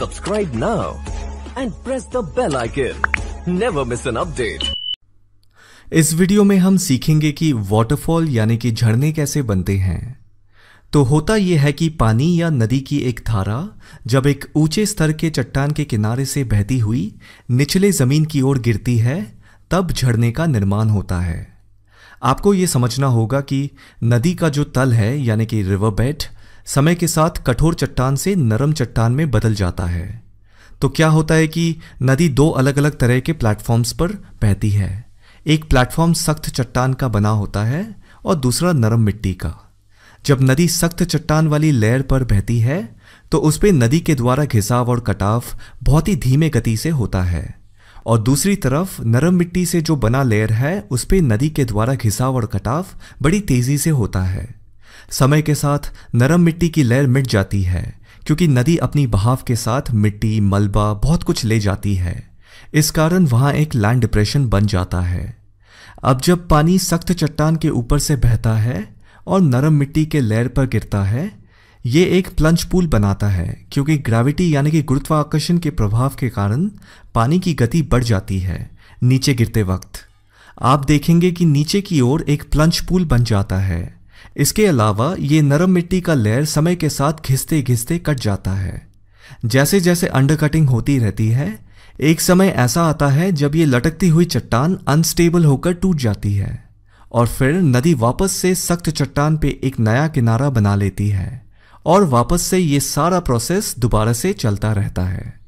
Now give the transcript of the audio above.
Subscribe now and press the bell icon. Never miss an update. इस video में हम सीखेंगे कि वाटरफॉल यानी कि झरने कैसे बनते हैं तो होता यह है कि पानी या नदी की एक धारा जब एक ऊँचे स्तर के चट्टान के किनारे से बहती हुई निचले ज़मीन की ओर गिरती है, तब झरने का निर्माण होता है आपको यह समझना होगा कि नदी का जो तल है, यानी कि रिवर बेड समय के साथ कठोर चट्टान से नरम चट्टान में बदल जाता है। तो क्या होता है कि नदी दो अलग अलग तरह के प्लेटफॉर्म्स पर बहती है। एक प्लेटफॉर्म सख्त चट्टान का बना होता है और दूसरा नरम मिट्टी का। जब नदी सख्त चट्टान वाली लेयर पर बहती है तो उस पर नदी के द्वारा घिसाव और कटाव बहुत ही धीमे गति से होता है। और दूसरी तरफ़ नरम मिट्टी से जो बना लेयर है, उस पर नदी के द्वारा घिसाव और कटाव बड़ी तेज़ी से होता है। समय के साथ नरम मिट्टी की लेयर मिट जाती है, क्योंकि नदी अपनी बहाव के साथ मिट्टी, मलबा, बहुत कुछ ले जाती है। इस कारण वहाँ एक लैंड डिप्रेशन बन जाता है। अब जब पानी सख्त चट्टान के ऊपर से बहता है और नरम मिट्टी के लेयर पर गिरता है, ये एक प्लंज पूल बनाता है, क्योंकि ग्रेविटी यानी कि गुरुत्वाकर्षण के प्रभाव के कारण पानी की गति बढ़ जाती है नीचे गिरते वक्त। आप देखेंगे कि नीचे की ओर एक प्लंज पूल बन जाता है। इसके अलावा ये नरम मिट्टी का लेयर समय के साथ घिसते घिसते कट जाता है। जैसे जैसे अंडर कटिंग होती रहती है, एक समय ऐसा आता है जब ये लटकती हुई चट्टान अनस्टेबल होकर टूट जाती है और फिर नदी वापस से सख्त चट्टान पे एक नया किनारा बना लेती है और वापस से ये सारा प्रोसेस दोबारा से चलता रहता है।